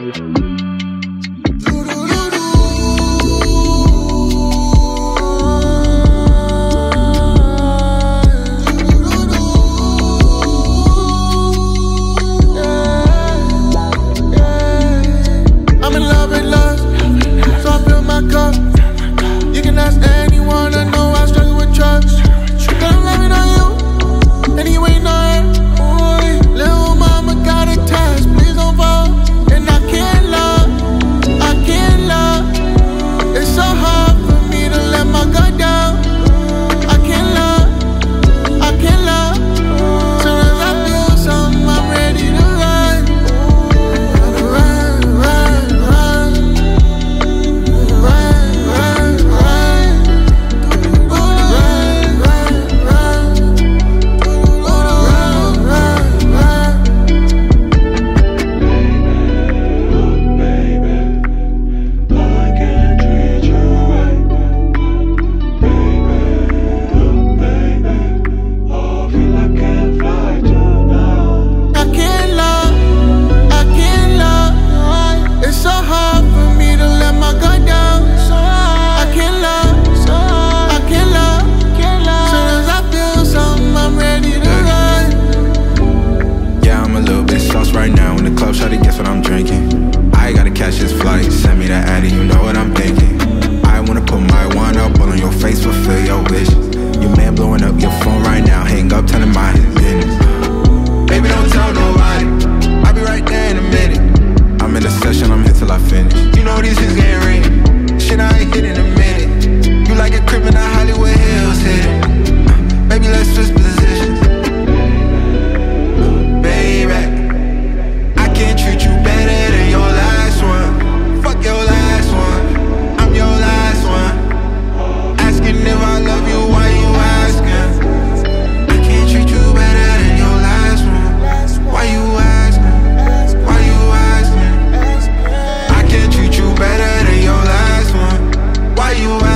Bye. right now in the club, try to guess what I'm drinking. I gotta catch this flight, send me that Addy, you know you